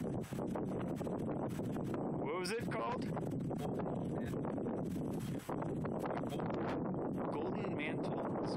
What was it called? Golden Mantles. Golden mantles.